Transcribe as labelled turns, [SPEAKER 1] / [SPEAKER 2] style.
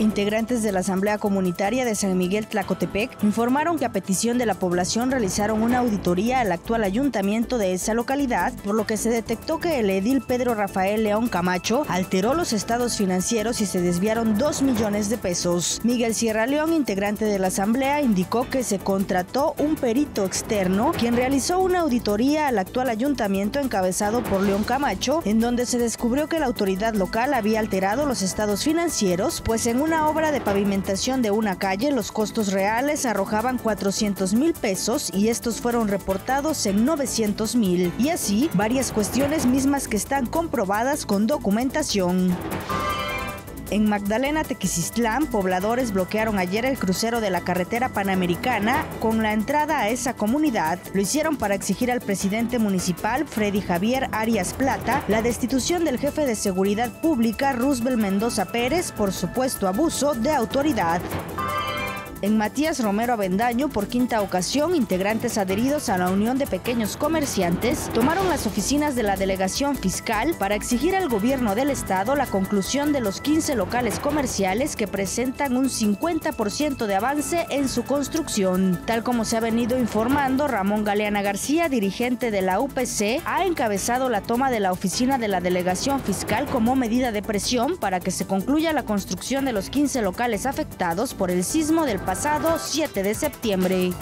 [SPEAKER 1] Integrantes de la Asamblea Comunitaria de San Miguel Tlacotepec informaron que a petición de la población realizaron una auditoría al actual ayuntamiento de esa localidad, por lo que se detectó que el edil Pedro Rafael León Camacho alteró los estados financieros y se desviaron 2 millones de pesos. Miguel Sierra León, integrante de la Asamblea, indicó que se contrató un perito externo quien realizó una auditoría al actual ayuntamiento encabezado por León Camacho, en donde se descubrió que la autoridad local había alterado los estados financieros, pues en un una obra de pavimentación de una calle, los costos reales arrojaban 400 mil pesos y estos fueron reportados en 900 mil. Y así, varias cuestiones mismas que están comprobadas con documentación. En Magdalena, Tequisistlán, pobladores bloquearon ayer el crucero de la carretera panamericana con la entrada a esa comunidad. Lo hicieron para exigir al presidente municipal, Freddy Javier Arias Plata, la destitución del jefe de seguridad pública, Roosevelt Mendoza Pérez, por supuesto abuso de autoridad. En Matías Romero Avendaño, por quinta ocasión, integrantes adheridos a la Unión de Pequeños Comerciantes tomaron las oficinas de la delegación fiscal para exigir al gobierno del estado la conclusión de los 15 locales comerciales que presentan un 50% de avance en su construcción. Tal como se ha venido informando, Ramón Galeana García, dirigente de la UPC, ha encabezado la toma de la oficina de la delegación fiscal como medida de presión para que se concluya la construcción de los 15 locales afectados por el sismo del pasado 7 de septiembre.